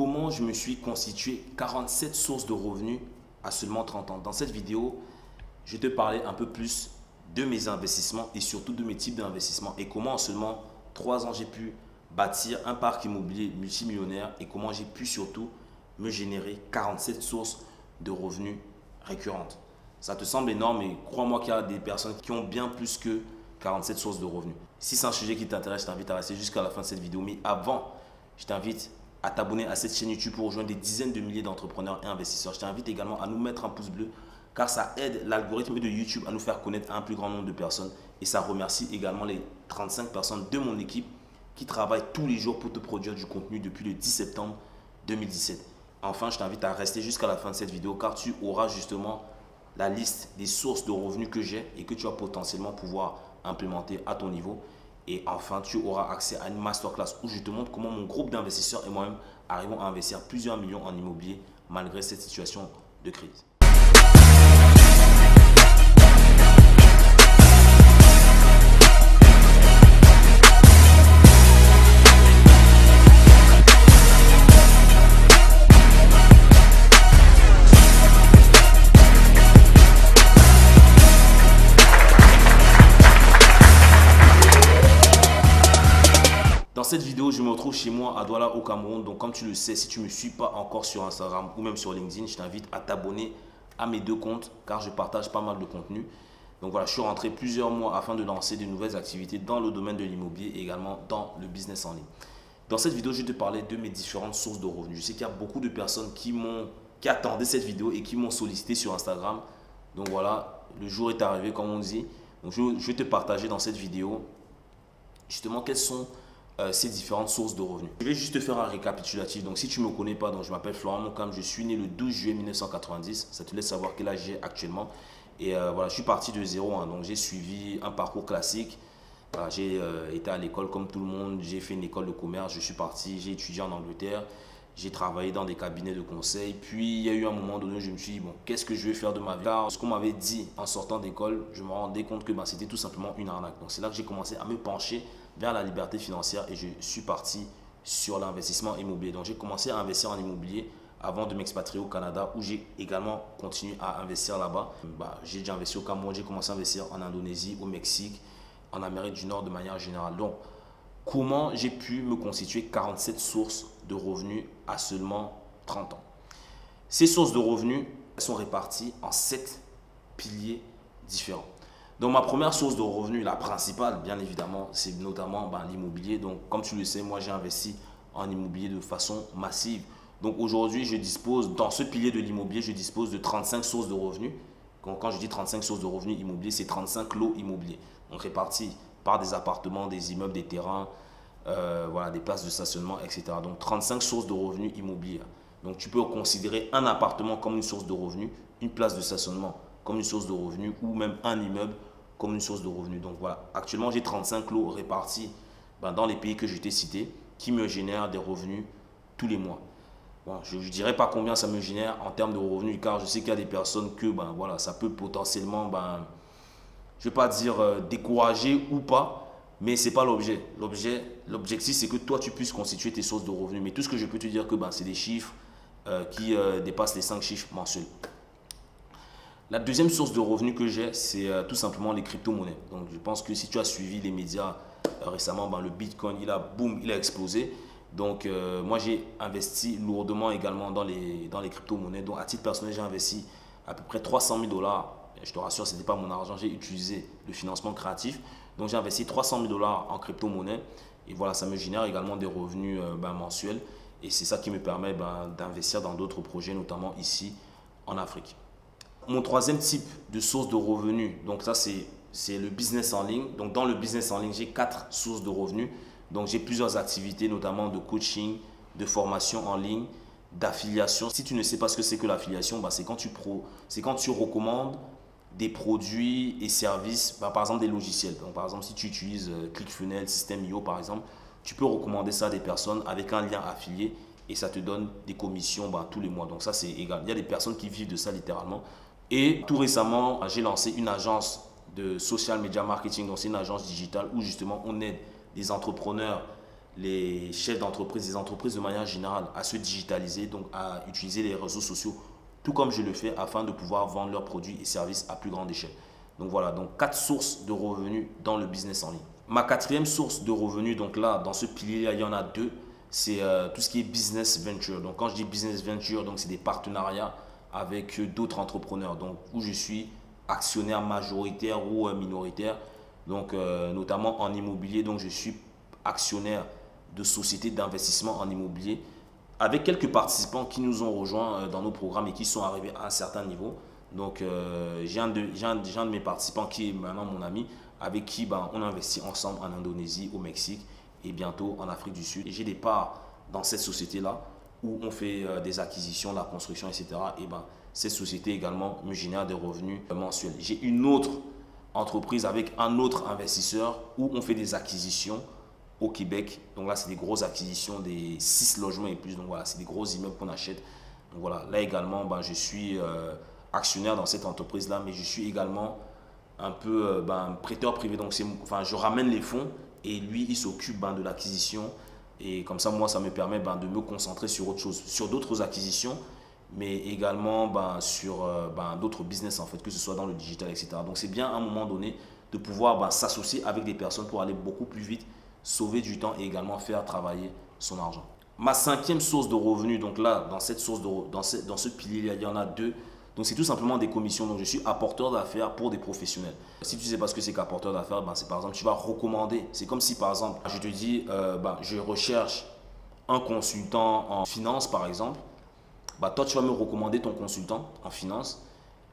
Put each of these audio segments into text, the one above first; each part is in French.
comment je me suis constitué 47 sources de revenus à seulement 30 ans. Dans cette vidéo, je vais te parler un peu plus de mes investissements et surtout de mes types d'investissements et comment en seulement 3 ans j'ai pu bâtir un parc immobilier multimillionnaire et comment j'ai pu surtout me générer 47 sources de revenus récurrentes. Ça te semble énorme, mais crois-moi qu'il y a des personnes qui ont bien plus que 47 sources de revenus. Si c'est un sujet qui t'intéresse, je t'invite à rester jusqu'à la fin de cette vidéo. Mais avant, je t'invite à t'abonner à cette chaîne YouTube pour rejoindre des dizaines de milliers d'entrepreneurs et investisseurs. Je t'invite également à nous mettre un pouce bleu car ça aide l'algorithme de YouTube à nous faire connaître un plus grand nombre de personnes. Et ça remercie également les 35 personnes de mon équipe qui travaillent tous les jours pour te produire du contenu depuis le 10 septembre 2017. Enfin, je t'invite à rester jusqu'à la fin de cette vidéo car tu auras justement la liste des sources de revenus que j'ai et que tu vas potentiellement pouvoir implémenter à ton niveau. Et enfin, tu auras accès à une masterclass où je te montre comment mon groupe d'investisseurs et moi-même arrivons à investir plusieurs millions en immobilier malgré cette situation de crise. Me retrouve chez moi à Douala au Cameroun. Donc comme tu le sais, si tu ne me suis pas encore sur Instagram ou même sur LinkedIn, je t'invite à t'abonner à mes deux comptes car je partage pas mal de contenu. Donc voilà, je suis rentré plusieurs mois afin de lancer de nouvelles activités dans le domaine de l'immobilier et également dans le business en ligne. Dans cette vidéo, je vais te parler de mes différentes sources de revenus. Je sais qu'il y a beaucoup de personnes qui m'ont qui attendaient cette vidéo et qui m'ont sollicité sur Instagram. Donc voilà, le jour est arrivé comme on dit. Donc je, je vais te partager dans cette vidéo justement quels sont euh, ces différentes sources de revenus. Je vais juste te faire un récapitulatif. Donc, si tu ne me connais pas, donc je m'appelle Florent Moncam, je suis né le 12 juillet 1990. Ça te laisse savoir quel âge j'ai actuellement. Et euh, voilà, je suis parti de zéro. Hein. donc, j'ai suivi un parcours classique. j'ai euh, été à l'école comme tout le monde. J'ai fait une école de commerce. Je suis parti, j'ai étudié en Angleterre. J'ai travaillé dans des cabinets de conseil. Puis, il y a eu un moment donné où je me suis dit, bon, qu'est-ce que je vais faire de ma vie? Ce qu'on m'avait dit en sortant d'école, je me rendais compte que bah, c'était tout simplement une arnaque. Donc, c'est là que j'ai commencé à me pencher vers la liberté financière et je suis parti sur l'investissement immobilier. Donc j'ai commencé à investir en immobilier avant de m'expatrier au Canada où j'ai également continué à investir là-bas. Bah, j'ai déjà investi au Cameroun, j'ai commencé à investir en Indonésie, au Mexique, en Amérique du Nord de manière générale. Donc comment j'ai pu me constituer 47 sources de revenus à seulement 30 ans? Ces sources de revenus sont réparties en 7 piliers différents. Donc ma première source de revenus, la principale, bien évidemment, c'est notamment ben, l'immobilier. Donc comme tu le sais, moi j'ai investi en immobilier de façon massive. Donc aujourd'hui, je dispose, dans ce pilier de l'immobilier, je dispose de 35 sources de revenus. Quand, je dis 35 sources de revenus immobiliers, c'est 35 lots immobiliers. Donc répartis par des appartements, des immeubles, des terrains, euh, voilà, des places de stationnement, etc. Donc 35 sources de revenus immobiliers. Donc tu peux considérer un appartement comme une source de revenus, une place de stationnement comme une source de revenus ou même un immeuble comme une source de revenus. Donc voilà, actuellement j'ai 35 lots répartis ben, dans les pays que je t'ai cités qui me génèrent des revenus tous les mois. Bon, je dirais pas combien ça me génère en termes de revenus car je sais qu'il y a des personnes que ben, voilà, ça peut potentiellement, ben, je vais pas dire euh, décourager ou pas, mais ce n'est pas l'objet. L'objet, L'objectif, c'est que toi, tu puisses constituer tes sources de revenus. Mais tout ce que je peux te dire, que ben, c'est des chiffres euh, qui euh, dépassent les 5 chiffres mensuels. La deuxième source de revenus que j'ai, c'est euh, tout simplement les crypto-monnaies. Donc, je pense que si tu as suivi les médias euh, récemment, ben, le Bitcoin, il a explosé. Donc, euh, moi, j'ai investi lourdement également dans les, dans les crypto-monnaies. Donc, à titre personnel, j'ai investi à peu près 300 000 dollars. Je te rassure, ce n'était pas mon argent, j'ai utilisé le financement créatif. Donc, j'ai investi 300 000 dollars en crypto-monnaie. Et voilà, ça me génère également des revenus ben, mensuels. Et c'est ça qui me permet ben, d'investir dans d'autres projets, notamment ici en Afrique. Mon troisième type de source de revenus, donc ça c'est le business en ligne. Donc dans le business en ligne, j'ai quatre sources de revenus. Donc j'ai plusieurs activités, notamment de coaching, de formation en ligne, d'affiliation. Si tu ne sais pas ce que c'est que l'affiliation, bah, c'est quand, tu quand tu recommandes des produits et services, bah, par exemple des logiciels. Donc, par exemple, si tu utilises euh, ClickFunnels, System.io par exemple, tu peux recommander ça à des personnes avec un lien affilié et ça te donne des commissions bah, tous les mois. Donc ça, c'est égal. Il y a des personnes qui vivent de ça littéralement. Et tout récemment, j'ai lancé une agence de social media marketing. Donc, c'est une agence digitale où justement on aide des entrepreneurs les chefs d'entreprise, les entreprises de manière générale à se digitaliser, donc à utiliser les réseaux sociaux, tout comme je le fais, afin de pouvoir vendre leurs produits et services à plus grande échelle. Donc voilà, donc quatre sources de revenus dans le business en ligne. Ma quatrième source de revenus, donc là, dans ce pilier, il y en a deux. C'est euh, tout ce qui est business venture. Donc quand je dis business venture, donc c'est des partenariats avec euh, d'autres entrepreneurs. Donc où je suis actionnaire majoritaire ou euh, minoritaire. Donc notamment en immobilier. Donc je suis actionnaire de sociétés d'investissement en immobilier avec quelques participants qui nous ont rejoints dans nos programmes et qui sont arrivés à un certain niveau. Donc, euh, j'ai un, de, un, un de mes participants qui est maintenant mon ami, avec qui ben, on investit ensemble en Indonésie, au Mexique et bientôt en Afrique du Sud. Et j'ai des parts dans cette société-là où on fait euh, des acquisitions, la construction, etc. Et ben, cette société également me génère des revenus mensuels. J'ai une autre entreprise avec un autre investisseur où on fait des acquisitions au Québec. Donc là, c'est des grosses acquisitions, des 6 logements et plus. Donc voilà, c'est des gros immeubles qu'on achète. Donc voilà, là également, ben, je suis... Euh, actionnaire dans cette entreprise-là, mais je suis également un peu euh, ben, prêteur privé. Donc, enfin, je ramène les fonds et lui, il s'occupe ben, de l'acquisition. Et comme ça, moi, ça me permet ben, de me concentrer sur autre chose, sur d'autres acquisitions, mais également ben, sur euh, ben, d'autres business, en fait, que ce soit dans le digital, etc. Donc, c'est bien à un moment donné de pouvoir ben, s'associer avec des personnes pour aller beaucoup plus vite, sauver du temps et également faire travailler son argent. Ma cinquième source de revenus, donc là, dans cette source de, dans ce, dans ce pilier, il y en a deux. Donc c'est tout simplement des commissions. Donc je suis apporteur d'affaires pour des professionnels. Si tu sais pas ce que c'est qu'apporteur d'affaires, ben, c'est par exemple, tu vas recommander. C'est comme si par exemple, je te dis, euh, ben, je recherche un consultant en finance par exemple. Ben, toi, tu vas me recommander ton consultant en finance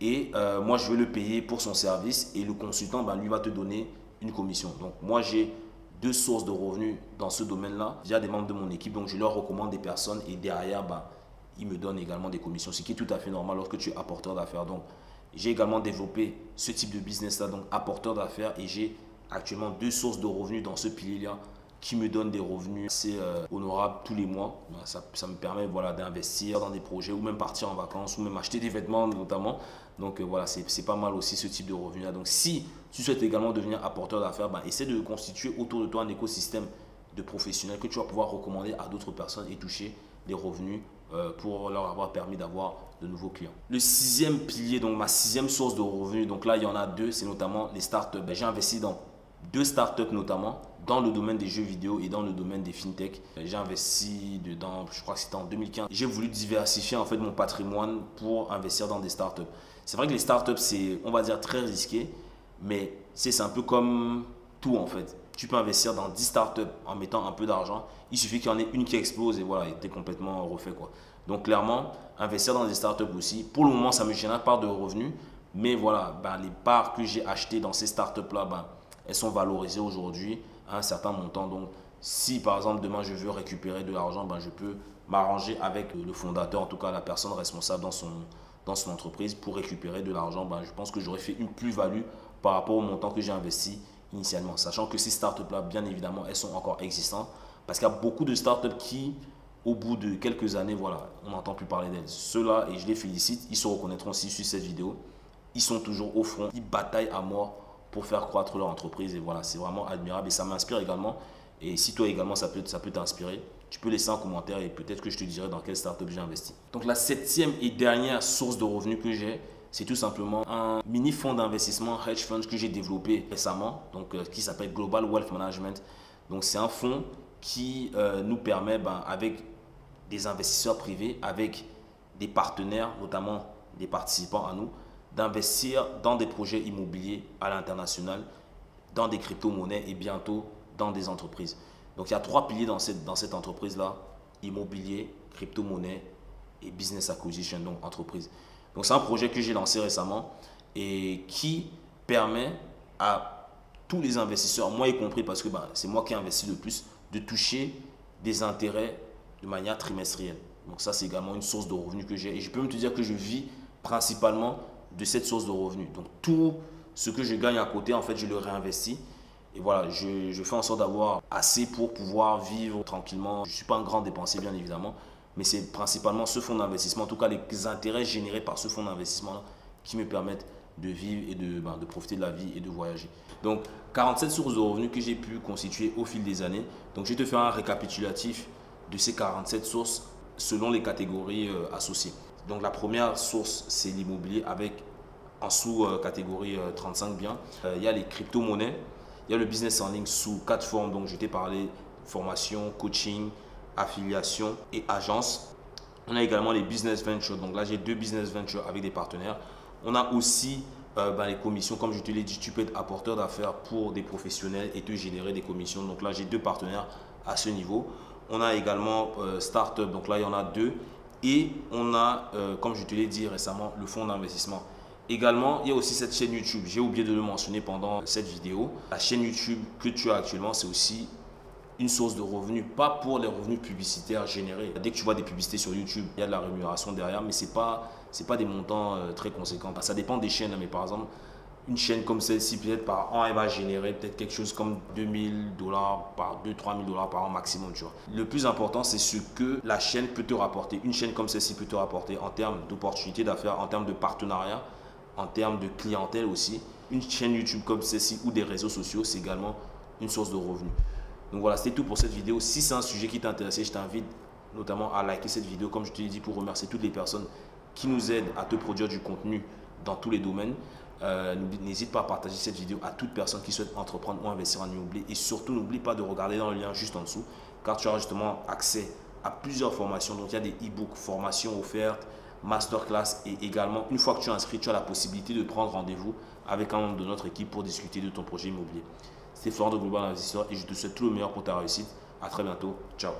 et euh, moi, je vais le payer pour son service et le consultant, ben, lui, va te donner une commission. Donc moi, j'ai deux sources de revenus dans ce domaine-là. Il y a des membres de mon équipe, donc je leur recommande des personnes et derrière, ben, il me donne également des commissions, ce qui est tout à fait normal lorsque tu es apporteur d'affaires. Donc, j'ai également développé ce type de business-là, donc apporteur d'affaires, et j'ai actuellement deux sources de revenus dans ce pilier-là qui me donnent des revenus assez euh, honorables tous les mois. Ça, ça me permet voilà, d'investir dans des projets ou même partir en vacances ou même acheter des vêtements notamment. Donc euh, voilà, c'est pas mal aussi ce type de revenus-là. Donc si tu souhaites également devenir apporteur d'affaires, ben, essaie de constituer autour de toi un écosystème de professionnels que tu vas pouvoir recommander à d'autres personnes et toucher des revenus euh, pour leur avoir permis d'avoir de nouveaux clients. Le sixième pilier, donc ma sixième source de revenus, donc là il y en a deux, c'est notamment les startups. Ben, j'ai investi dans deux startups notamment dans le domaine des jeux vidéo et dans le domaine des fintech. J'ai investi dedans, je crois que c'était en 2015. J'ai voulu diversifier en fait mon patrimoine pour investir dans des startups. C'est vrai que les startups c'est, on va dire, très risqué, mais c'est un peu comme tout en fait tu peux investir dans 10 startups en mettant un peu d'argent. Il suffit qu'il y en ait une qui explose et voilà, tu es complètement refait. Quoi. Donc clairement, investir dans des startups aussi, pour le moment, ça me génère pas de revenus. Mais voilà, ben, les parts que j'ai achetées dans ces startups-là, ben, elles sont valorisées aujourd'hui à un certain montant. Donc si par exemple demain je veux récupérer de l'argent, ben, je peux m'arranger avec le fondateur, en tout cas la personne responsable dans son, dans son entreprise pour récupérer de l'argent. Ben, je pense que j'aurais fait une plus-value par rapport au montant que j'ai investi initialement. Sachant que ces startups-là, bien évidemment, elles sont encore existantes. Parce qu'il y a beaucoup de startups qui, au bout de quelques années, voilà, on n'entend plus parler d'elles. Ceux-là, et je les félicite, ils se reconnaîtront aussi sur cette vidéo. Ils sont toujours au front, ils bataillent à mort pour faire croître leur entreprise. Et voilà, c'est vraiment admirable et ça m'inspire également. Et si toi également, ça peut, ça peut t'inspirer, tu peux laisser un commentaire et peut-être que je te dirai dans quelle startup j'ai investi. Donc la septième et dernière source de revenus que j'ai, c'est tout simplement un mini fonds d'investissement hedge fund que j'ai développé récemment, donc, euh, qui s'appelle Global Wealth Management. Donc c'est un fonds qui euh, nous permet, ben, avec des investisseurs privés, avec des partenaires, notamment des participants à nous, d'investir dans des projets immobiliers à l'international, dans des crypto-monnaies et bientôt dans des entreprises. Donc il y a trois piliers dans cette, dans cette entreprise-là, immobilier, crypto-monnaie et business acquisition, donc entreprise. Donc c'est un projet que j'ai lancé récemment et qui permet à tous les investisseurs, moi y compris parce que bah, c'est moi qui ai investi le plus, de toucher des intérêts de manière trimestrielle. Donc ça c'est également une source de revenus que j'ai. Et je peux même te dire que je vis principalement de cette source de revenus. Donc tout ce que je gagne à côté, en fait, je le réinvestis. Et voilà, je, je fais en sorte d'avoir assez pour pouvoir vivre tranquillement. Je ne suis pas un grand dépensier, bien évidemment mais c'est principalement ce fonds d'investissement, en tout cas les intérêts générés par ce fonds d'investissement qui me permettent de vivre et de, ben, de profiter de la vie et de voyager. Donc 47 sources de revenus que j'ai pu constituer au fil des années. Donc je vais te faire un récapitulatif de ces 47 sources selon les catégories euh, associées. Donc la première source, c'est l'immobilier avec en sous-catégorie 35 euh, biens. Euh, il y a les crypto-monnaies, il y a le business en ligne sous quatre formes. Donc je t'ai parlé formation, coaching, affiliation et agence. On a également les business ventures. Donc là, j'ai deux business ventures avec des partenaires. On a aussi ben, les commissions. Comme je te l'ai dit, tu peux être apporteur d'affaires pour des professionnels et te générer des commissions. Donc là, j'ai deux partenaires à ce niveau. On a également euh, Startup, donc là il y en a deux. Et on a, euh, comme je te l'ai dit récemment, le fonds d'investissement. Également, il y a aussi cette chaîne YouTube. J'ai oublié de le mentionner pendant cette vidéo. La chaîne YouTube que tu as actuellement, c'est aussi une source de revenus, pas pour les revenus publicitaires générés. Dès que tu vois des publicités sur YouTube, il y a de la rémunération derrière, mais ce n'est pas, pas des montants euh, très conséquents. Ça dépend des chaînes, mais par exemple, une chaîne comme celle-ci, peut-être par an, elle va générer peut-être quelque chose comme 2000 dollars par 2 3000 dollars par an maximum. Le plus important, c'est ce que la chaîne peut te rapporter. Une chaîne comme celle-ci peut te rapporter en termes d'opportunités d'affaires, en termes de partenariat, en termes de clientèle aussi. Une chaîne YouTube comme celle-ci ou des réseaux sociaux, c'est également une source de revenus. Donc voilà, c'était tout pour cette vidéo. Si c'est un sujet qui t'intéresse, je t'invite notamment à liker cette vidéo, comme je te l'ai dit, pour remercier toutes les personnes qui nous aident à te produire du contenu dans tous les domaines. Euh, n'hésite pas à partager cette vidéo à toute personne qui souhaite entreprendre ou investir en immobilier. Et surtout, n'oublie pas de regarder dans le lien juste en dessous, car tu auras justement accès à plusieurs formations. Donc, il y a des e-books, formations offertes, masterclass et également, une fois que tu es inscrit, tu as la possibilité de prendre rendez-vous avec un membre de notre équipe pour discuter de ton projet immobilier. C'est Florent de Global Investisseur et je te souhaite tout le meilleur pour ta réussite. À très bientôt. Ciao.